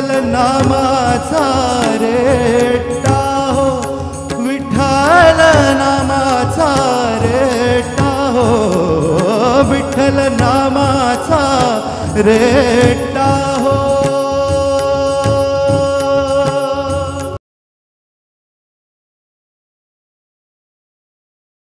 विठ्ठल नामाचा रेटा हो. विठ्ठल नामाचा रेटा हो. विठ्ठल नामाचा रेटा